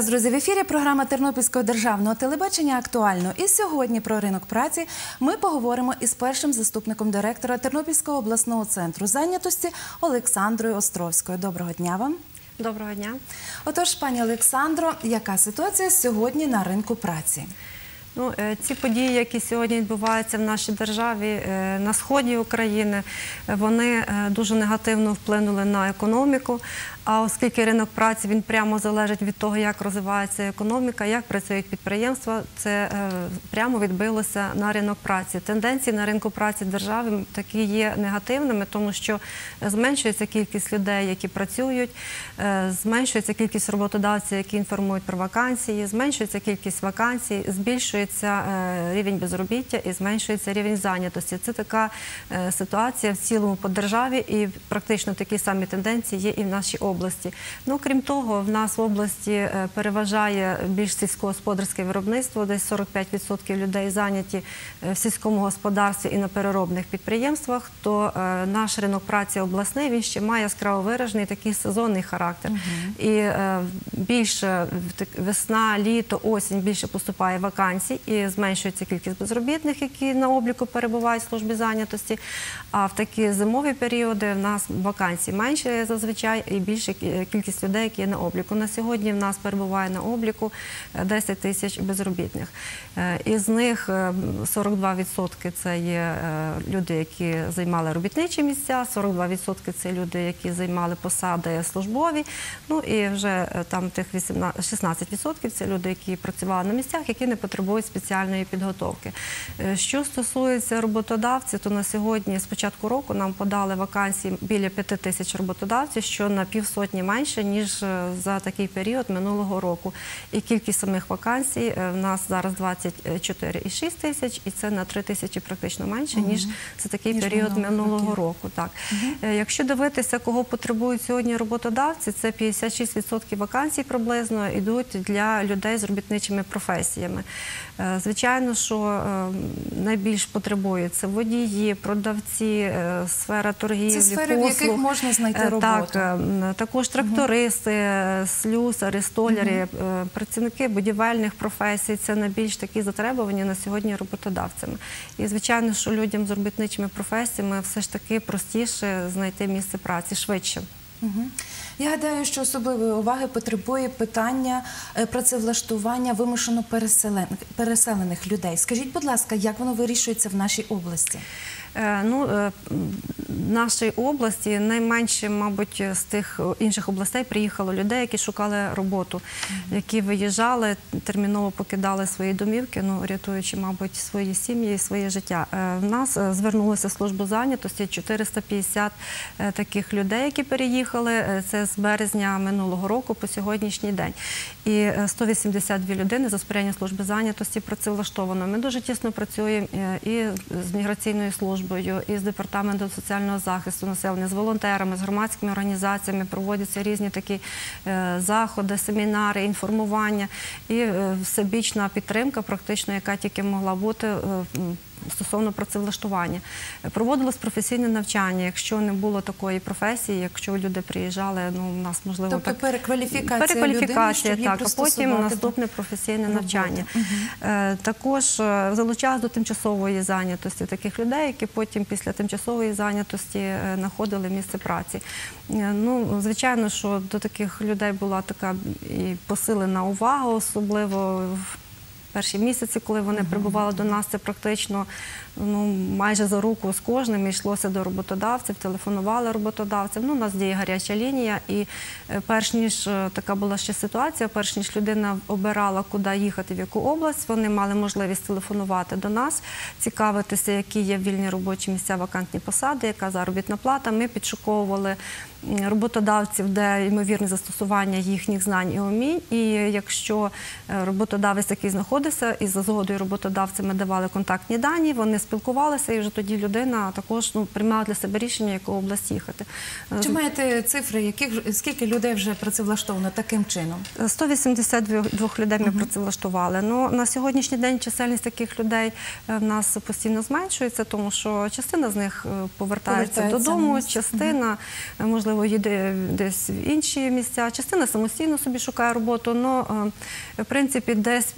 Вас, друзі. В ефірі програма Тернопільського державного телебачення актуально. І сьогодні про ринок праці ми поговоримо із першим заступником директора Тернопільського обласного центру зайнятості Олександрою Островською. Доброго дня вам. Доброго дня. Отож, пані Олександро, яка ситуація сьогодні на ринку праці? Ну, е, ці події, які сьогодні відбуваються в нашій державі е, на сході України, е, вони дуже негативно вплинули на економіку. А оскільки ринок праці він прямо залежить від того, як розвивається економіка, як працюють підприємства, це е, прямо відбилося на ринок праці. Тенденції на ринку праці держави такі є негативними, тому що зменшується кількість людей, які працюють, е, зменшується кількість роботодавців, які інформують про вакансії, зменшується кількість вакансій, збільшується е, рівень безробіття і зменшується рівень зайнятості. Це така ситуація в цілому по державі, і практично такі самі тенденції є і в нашій області. Ну крім того, в нас в області е, переважає більш сільськогосподарське виробництво, десь 45% людей зайняті е, в сільському господарстві і на переробних підприємствах. То е, наш ринок праці обласний він ще має яскраво виражений такий сезонний характер. І більше весна, літо, осінь більше поступає вакансій і зменшується кількість безробітних, які на обліку перебувають в службі зайнятості. А в такі зимові періоди в нас вакансій менше зазвичай і більше кі- кількість людей, які є на обліку. На сьогодні в нас перебуває на обліку е, 10 тисяч безробітних. Е, Із них е, 42% це є е, люди, які займали робітничі місця, 42% це люди, які займали посади службові. Ну і вже е, там тих 18 16% це люди, які працювали на місцях, які не потребують спеціальної підготовки. Е, Що стосується роботодавців, то на сьогодні з початку року нам подали вакансії біля 5 тисяч роботодавців, що на півсотні менше ніж е, за такий період минулого року. І кількість самих вакансій е, в нас зараз 24,6 тисяч, і це на 3 тисячі практично менше ніж за такий Ніж період минулого року. Так Е, якщо дивитися, кого потребують сьогодні роботодавці, це 56% вакансій приблизно йдуть для людей з робітничими професіями. Звичайно, що е, найбільш потребують це водії, продавці, сфера торгівлі, Це сфери, в яких можна знайти роботу. Так, е, м, також трактористи, е, слюсари, столяри, е, працівники будівельних професій це найбільш такі затребувані на сьогодні роботодавцями. І звичайно, що людям з робітничими професіями все ж таки простіше знайти місце праці швидше. Я гадаю, що особливої уваги потребує питання е, працевлаштування вимушено переселен- переселених людей. Скажіть, будь ласка, як воно вирішується в нашій області? Е, Ну, е, в нашій області найменше, мабуть, з тих інших областей приїхало людей, які шукали роботу, які виїжджали, терміново покидали свої домівки, ну, рятуючи, мабуть, свої сім'ї і своє життя. Е, В нас звернулася служба зайнятості 450 е, таких людей, які переїхали. Це з березня минулого року по сьогоднішній день. І е, 182 людини за сприяння служби зайнятості працевлаштовано. Ми дуже тісно працюємо і з міграційною службою, і з департаментом соціального захисту населення, з волонтерами, з громадськими організаціями. Проводяться різні такі е, заходи, семінари, інформування і е, всебічна підтримка, практично, яка тільки могла бути. Стосовно працевлаштування проводилось професійне навчання. Якщо не було такої професії, якщо люди приїжджали, ну у нас можливо Тобто так перекваліфікація перекваліфікація, людини, щоб так, а потім наступне професійне роботи. навчання. Е, Також е, залучалися до тимчасової зайнятості таких людей, які потім після тимчасової зайнятості е, знаходили місце праці. Ну, звичайно, що до таких людей була така і посилена увага, особливо в перші місяці, коли вони прибували до нас, це практично ну, майже за руку з кожним йшлося до роботодавців, телефонували роботодавцям. Ну, у нас діє гаряча лінія, і е, перш ніж е, така була ще ситуація, перш ніж людина обирала, куди їхати, в яку область, вони мали можливість телефонувати до нас, цікавитися, які є вільні робочі місця, вакантні посади, яка заробітна плата. Ми підшуковували роботодавців, де ймовірне застосування їхніх знань і умінь. І якщо е, роботодавець, який знаходився, і за згодою роботодавця ми давали контактні дані, вони спілкувалися, і вже тоді людина також ну, приймала для себе рішення, яку область їхати. Е, Чи маєте цифри, яких скільки людей вже працевлаштовано таким чином? 182 людей ми працевлаштували. Ну на сьогоднішній день чисельність таких людей е, в нас постійно зменшується, тому що частина з них е, повертається, Повертається додому, частина е, можливо їде десь в інші місця, частина самостійно собі шукає роботу. Ну, в принципі, десь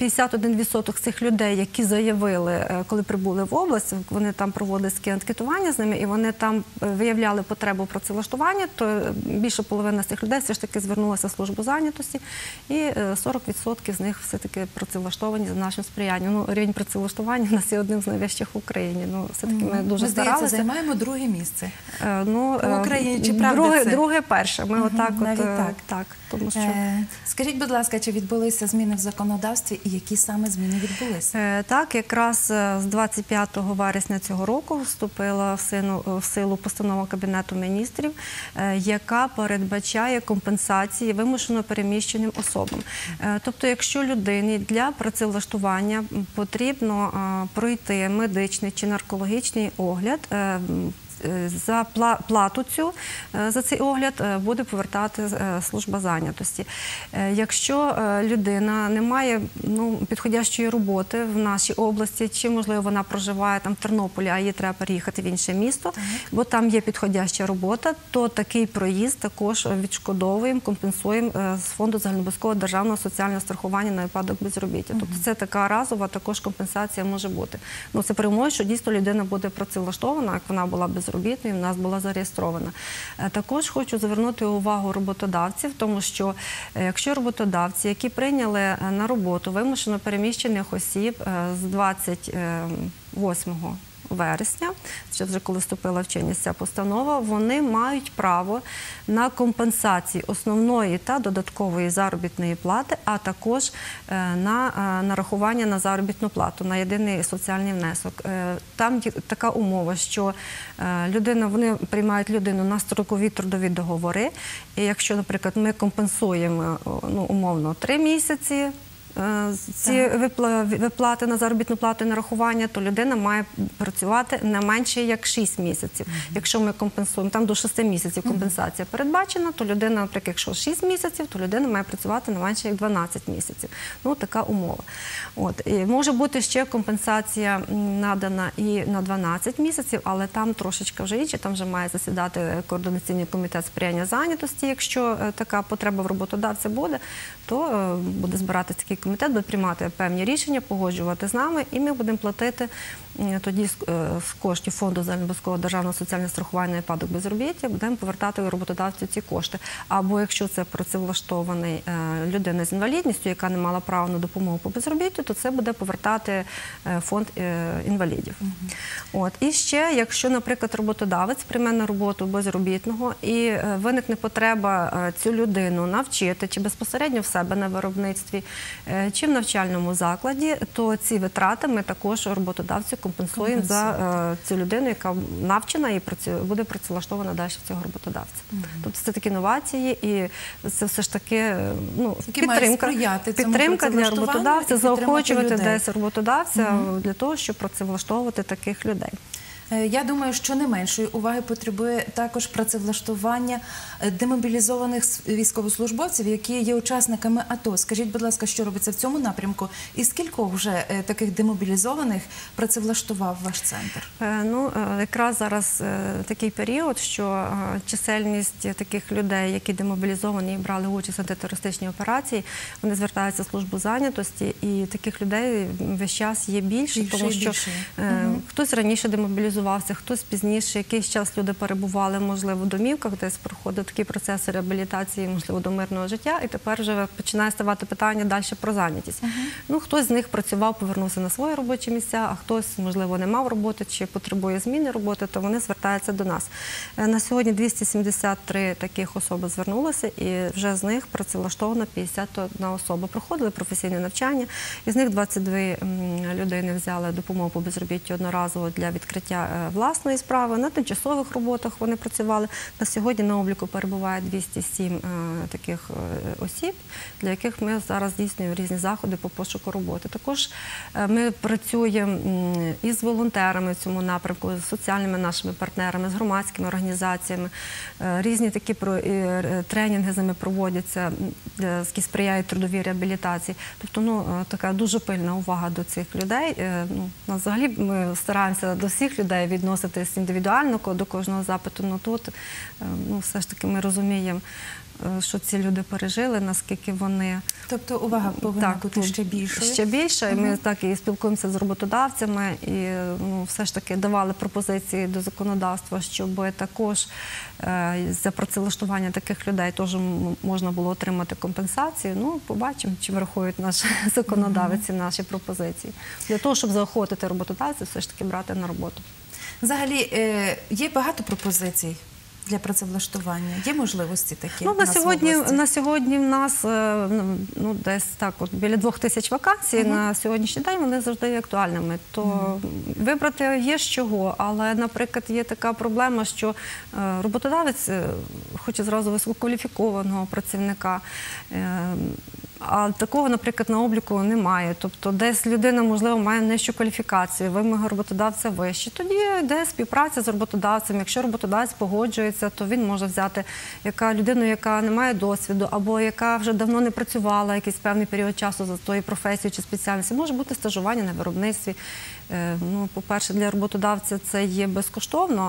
51% цих людей, які заявили, е, коли прибули в область, вони там проводили анкетування з ними, і вони там е, виявляли потребу працевлаштування, то е, більше половина з цих людей все ж таки звернулася в службу зайнятості, і е, 40% з них все-таки працевлаштовані за нашим сприянням. Ну, рівень працевлаштування у нас є одним з найвищих в Україні. Ну, все-таки ми дуже Ми, здається, старалися. займаємо друге місце. Е, Ну, е, Україні, чи правда друге, це? друге перше. Ми Мгм, отак, от, е, так. так, тому що. Е, Скажіть, будь ласка, чи відбулися зміни в законодавстві і які саме зміни відбулися? Е, Так, якраз е, з 25 вересня цього року вступила в силу, в силу постанова Кабінету міністрів, е, яка передбачає компенсації вимушено переміщеним особам. Е, Тобто, якщо людині для працевлаштування потрібно е, пройти медичний чи наркологічний огляд. е, За плату цю е, за цей огляд е, буде повертати е, служба зайнятості. Е, Якщо е, людина не має ну, підходящої роботи в нашій області, чи можливо вона проживає там в Тернополі, а їй треба переїхати в інше місто, бо там є підходяща робота, то такий проїзд також відшкодовуємо, компенсуємо е, з фонду загальнобов'язкового державного соціального страхування на випадок безробіття. Тобто це така разова також компенсація може бути. Ну це умові, що дійсно людина буде працевлаштована, як вона була безробітною, в нас була зареєстрована. Е, Також хочу звернути увагу роботодавців, тому що е, якщо роботодавці, які прийняли е, на роботу вимушено переміщених осіб з 28 вересня, ще вже коли вступила в чинність ця постанова, вони мають право на компенсації основної та додаткової заробітної плати, а також е, на е, нарахування на заробітну плату, на єдиний соціальний внесок. Е, Там така умова, що людина вони приймають людину на строкові трудові договори. І якщо, наприклад, ми компенсуємо ну, умовно три місяці. Е, Ці випла- виплати на заробітну плату і нарахування, то людина має працювати не менше як 6 місяців. Якщо ми компенсуємо, там до 6 місяців компенсація передбачена, то людина, наприклад, якщо 6 місяців, то людина має працювати не менше як 12 місяців. Ну така умова. От і може бути ще компенсація надана і на 12 місяців, але там трошечки вже інше. Там вже має засідати координаційний комітет сприяння зайнятості. Якщо е, така потреба в роботодавця буде, то е, буде збирати такий комітет, буде приймати певні рішення, погоджувати з нами, і ми будемо платити тоді з, е, коштів фонду загальнобов'язкового державного соціального страхування на випадок безробіття, будемо повертати роботодавцю ці кошти. Або якщо це працевлаштований е, людина з інвалідністю, яка не мала права на допомогу по безробіттю, то це буде повертати е, фонд інвалідів. От і ще, якщо, наприклад, роботодавець прийме на роботу безробітного і виникне потреба цю людину навчити чи безпосередньо в себе на виробництві, чи в навчальному закладі, то ці витрати ми також роботодавцю компенсуємо за е, цю людину, яка навчена і буде працевлаштована далі в цього роботодавця. Тобто це такі новації, і це все ж таки е, ну, Які підтримка, для роботодавця, заохочувати людей. десь роботодавця для того, щоб працевлаштовувати таких людей. Е, Я думаю, що не меншої уваги потребує також працевлаштування е, демобілізованих військовослужбовців, які є учасниками АТО. Скажіть, будь ласка, що робиться в цьому напрямку? І скількох вже е, таких демобілізованих працевлаштував ваш центр? Ну, якраз зараз такий період, що чисельність таких людей, які демобілізовані і брали участь в антитерористичній операції, вони звертаються в службу зайнятості, і таких людей весь час є більше, Більше тому що більше. хтось раніше демобілізувався, хтось пізніше. Якийсь час люди перебували, можливо, в домівках, десь проходив такий процес реабілітації, можливо, до мирного життя, і тепер вже починає ставати питання далі про зайнятість. Ну, хтось з них працював, повернувся на свої робочі місця, а хтось, можливо, не мав роботи чи потребує зміни роботи, то вони звертаються до нас. Е, На сьогодні 273 таких особи звернулося, і вже з них працевлаштовано 51 особа. Проходили професійне навчання, із них 22 м, людини взяли допомогу по безробіттю одноразово для відкриття власної справи. На тимчасових роботах вони працювали. На сьогодні на обліку перебуває 207 е, таких е, осіб, для яких ми зараз здійснюємо різні заходи по пошуку роботи. Також е, ми працюємо із волонтерами в цьому напрямку, з соціальними нашими партнерами, з громадськими організаціями. Е, Різні такі е, тренінги з ними проводяться, які сприяють трудовій реабілітації. Тобто, ну е, така дуже пильна увага до цих людей. Е, Ну, взагалі ми стараємося до всіх людей відноситись індивідуально до кожного запиту. Ну тут е, ну, все ж таки ми розуміємо, е, що ці люди пережили, наскільки вони Тобто увага повинна бути ну, ще більшою. Ще більше. І Ми так і спілкуємося з роботодавцями, і ну, все ж таки давали пропозиції до законодавства, щоб також е, за працевлаштування таких людей теж можна було отримати компенсацію. Ну, побачимо, чи врахують наші законодавці наші пропозиції. Для того, щоб заохотити роботодавців, все ж таки брати на роботу. Взагалі е, є багато пропозицій для працевлаштування. Є можливості такі. Ну, на сьогодні, області? на сьогодні в нас е, ну, десь так, от біля двох тисяч вакансій на сьогоднішній день вони завжди є актуальними. То вибрати є з чого, але, наприклад, є така проблема, що е, роботодавець хоче зразу висококваліфікованого працівника. А такого, наприклад, на обліку немає. Тобто, десь людина, можливо, має нижчу кваліфікацію, вимоги роботодавця вищі. Тоді йде співпраця з роботодавцем. Якщо роботодавець погоджується, то він може взяти яка людину, яка не має досвіду, або яка вже давно не працювала якийсь певний період часу за тою професією чи спеціальністю. Може бути стажування на виробництві. Е, Ну, по-перше, для роботодавця це є безкоштовно.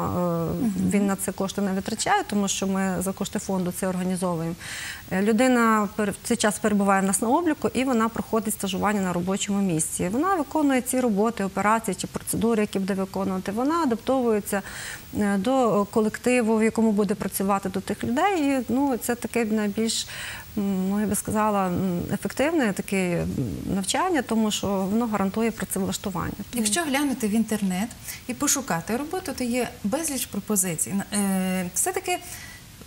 е, Він на це кошти не витрачає, тому що ми за кошти фонду це організовуємо. Е, Людина в цей час перебуває в нас на обліку і вона проходить стажування на робочому місці. Вона виконує ці роботи, операції чи процедури, які буде виконувати. Вона адаптовується е, до колективу, в якому буде працювати до тих людей. І ну, це таке найбільш ну, я би сказала, ефективне таке навчання, тому що воно гарантує працевлаштування. Якщо глянути в інтернет і пошукати роботу, то є безліч пропозицій. Е, Все-таки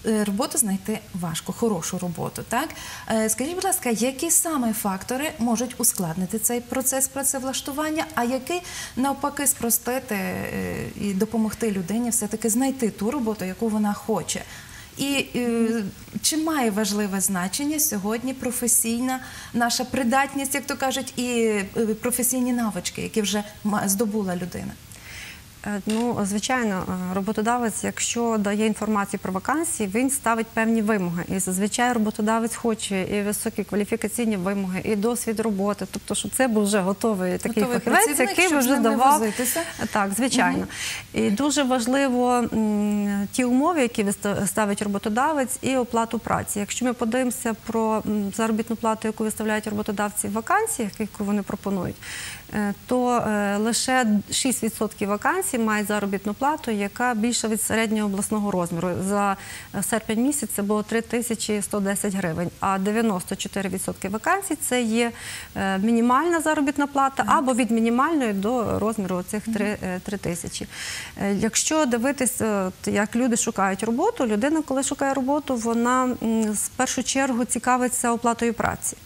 роботу знайти важко, хорошу роботу. Так? Е, Скажіть, будь ласка, які саме фактори можуть ускладнити цей процес працевлаштування, а які навпаки спростити е, і допомогти людині все-таки знайти ту роботу, яку вона хоче? І е, чи має важливе значення сьогодні професійна наша придатність, як то кажуть, і е, професійні навички, які вже здобула людина? Е, Ну, звичайно, е, роботодавець, якщо дає інформацію про вакансії, він ставить певні вимоги. І зазвичай роботодавець хоче і високі кваліфікаційні вимоги, і досвід роботи. Тобто, щоб це був вже готовий такий Готовий фахівець, який вже давав возитися. так, звичайно. І дуже важливо ті умови, які ставить роботодавець, і оплату праці. Якщо ми подивимося про заробітну плату, яку виставляють роботодавці в вакансіях, яку вони пропонують, е, то лише 6% вакансій мають заробітну плату, яка більша від середнього обласного розміру. За е, серпень місяць це було 3110 гривень, а 94% вакансій це є е, мінімальна заробітна плата або від мінімальної до розміру цих 3, 3 тисячі. Е, Якщо дивитися, як люди шукають роботу, людина, коли шукає роботу, вона в першу чергу цікавиться оплатою праці.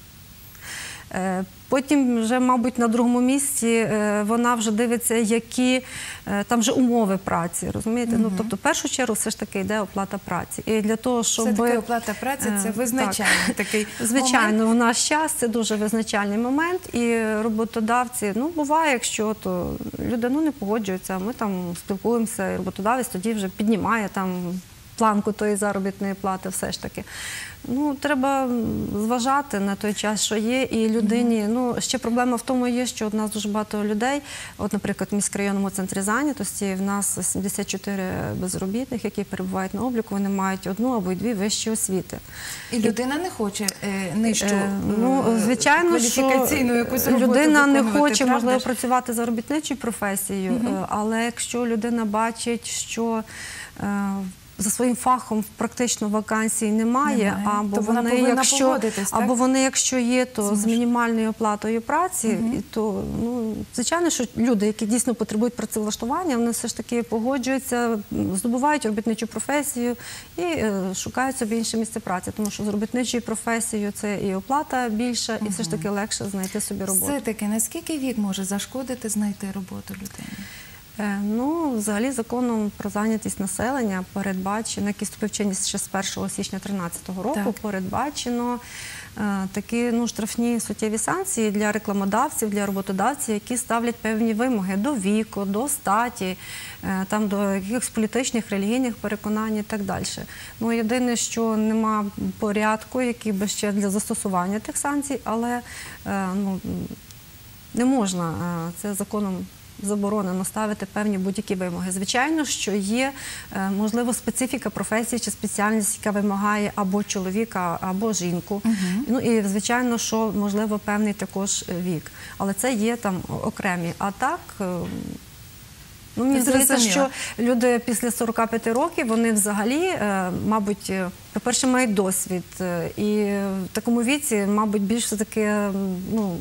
Е, Потім вже, мабуть, на другому місці е, вона вже дивиться, які е, там вже умови праці. Розумієте? Ну тобто, в першу чергу, все ж таки йде оплата праці. І для того, щоб Все-таки оплата праці це визначальний такий Звичайно, момент. в наш час це дуже визначальний момент, і роботодавці, ну буває, якщо то люди ну, не погоджуються, ми там спілкуємося, і роботодавець тоді вже піднімає там планку тої заробітної плати, все ж таки. Ну, треба зважати на той час, що є, і людині. Ну, ще проблема в тому є, що у нас дуже багато людей. От, наприклад, в міськрайонному центрі зайнятості в нас 74 безробітних, які перебувають на обліку, вони мають одну або дві вищі освіти. І людина не хоче е, нижчу Е, Ну, е, звичайно, що якусь людина не хоче, правда можливо, працювати за робітничою професією, е, але якщо людина бачить, що е, за своїм фахом практично вакансій немає, Немає. або То вона вони, якщо так? або вони, якщо є, то з мінімальною оплатою праці, і то ну звичайно, що люди, які дійсно потребують працевлаштування, вони все ж таки погоджуються, здобувають робітничу професію і е, шукають собі інше місце праці, тому що з робітничою професією це і оплата більша, і все ж таки легше знайти собі роботу. Все-таки наскільки вік може зашкодити знайти роботу людині? Е, Ну, взагалі, законом про зайнятість населення передбачено, який вступив чинність ще з 1 січня 2013 року, Так. передбачено е, такі ну, штрафні суттєві санкції для рекламодавців, для роботодавців, які ставлять певні вимоги до віку, до статі, е, там до якихось політичних, релігійних переконань і так далі. Ну, єдине, що нема порядку, який би ще для застосування тих санкцій, але е, ну, не можна е, це законом заборонено ставити певні будь-які вимоги. Звичайно, що є е, можливо специфіка професії чи спеціальність, яка вимагає або чоловіка, або жінку. Ну і звичайно, що можливо певний також е, вік, але це є там окремі. А так. е, Ну, мені здається, що люди після 45 років вони взагалі, мабуть, по-перше, мають досвід, е, і в такому віці, мабуть, більш все таки ну,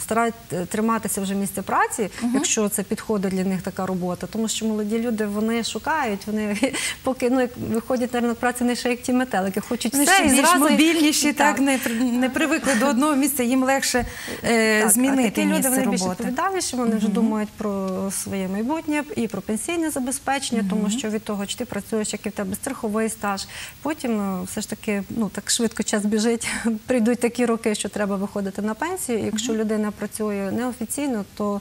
старають е, триматися вже місця праці, якщо це підходить для них така робота. Тому що молоді люди вони шукають, вони поки ну, як виходять на ринок праці, вони ще як ті метелики, хочуть Вони все ще і більш зразу мобільніші, так, не, не привикли до одного місця, їм легше е, Так, змінити а такі люди місце більш роботи. відповідальніші, вони вже думають про своє майбутнє і про пенсійне забезпечення, тому що від того, чи ти працюєш, який в тебе страховий стаж. Потім е, все ж таки ну так швидко час біжить. Прийдуть такі роки, що треба виходити на пенсію. Якщо людина працює неофіційно, то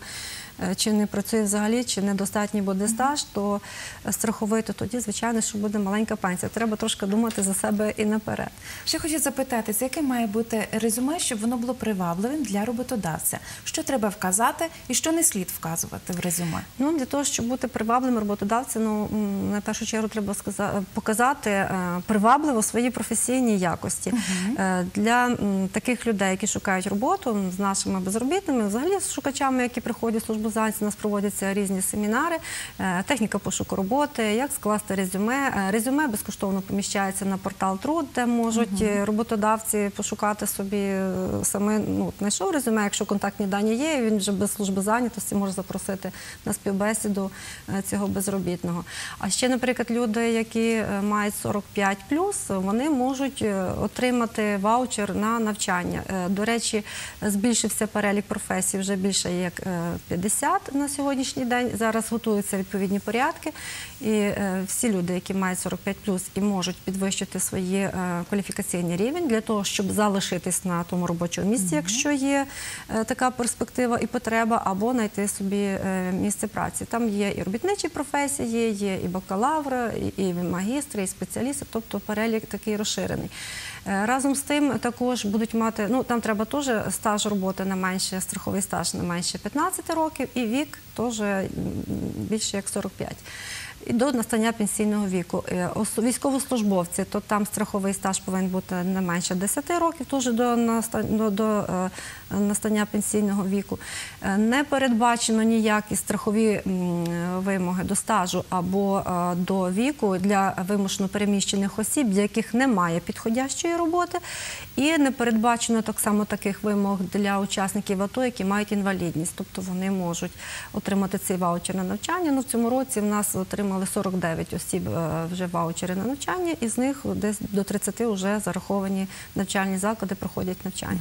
чи не працює взагалі, чи недостатній буде стаж, то е, страховий, то тоді, звичайно, що буде маленька пенсія. Треба трошки думати за себе і наперед. Ще хочу запитатися, яке має бути резюме, щоб воно було привабливим для роботодавця? Що треба вказати і що не слід вказувати в резюме? Ну, для того, щоб бути привабливим роботодавцем, ну, на першу чергу треба сказа- показати е, привабливо свої професійні якості. Е, Для таких людей, які шукають роботу з нашими безробітними, взагалі з шукачами, які приходять в службу зайнятості, у нас проводяться різні семінари, е, техніка пошуку роботи, як скласти резюме. Е, Резюме безкоштовно поміщається на портал Труд, де можуть е, роботодавці пошукати собі саме ну, знайшов резюме, якщо контактні дані є, він вже без служби зайнятості може запросити на співбесіду цього безробітного. А ще, наприклад, люди, які мають 45 вони можуть отримати ваучер на навчання. До речі, збільшився перелік професій вже більше як е, 50 на сьогоднішній день. Зараз готуються відповідні порядки, і е, всі люди, які мають 45 і можуть підвищити свої е, кваліфікаційний рівень для того, щоб залишитись на тому робочому місці, якщо є е, така перспектива і потреба, або знайти собі місце праці. Там є і робітничі професії, є і бакалаври, і, магістри, і спеціалісти, тобто перелік такий розширений. Разом з тим також будуть мати, ну там треба теж стаж роботи не менше, страховий стаж не менше 15 років, і вік теж більше як 45. І до настання пенсійного віку. Е, Військовослужбовці, то там страховий стаж повинен бути не менше 10 років, теж до, е, настання пенсійного віку. Е, Не передбачено ніякі страхові вимоги до стажу або до віку для вимушено переміщених осіб, для яких немає підходящої роботи, і не передбачено так само таких вимог для учасників АТО, які мають інвалідність, тобто вони можуть отримати цей ваучер на навчання. Ну в цьому році в нас отримали 49 осіб е, вже ваучери на навчання, і з них десь до 30 вже зараховані навчальні заклади, проходять навчання.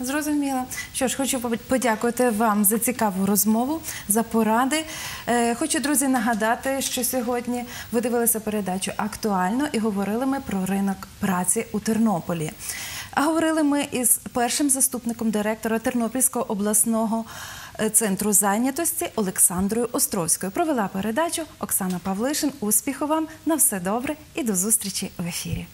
Зрозуміло. Що ж, хочу подякувати вам за цікаву розмову, за поради. Е, Хочу, друзі, нагадати, що сьогодні ви дивилися передачу актуально і говорили ми про ринок праці у Тернополі. А говорили ми із першим заступником директора Тернопільського обласного центру зайнятості Олександрою Островською. Провела передачу Оксана Павлишин. Успіху вам на все добре і до зустрічі в ефірі.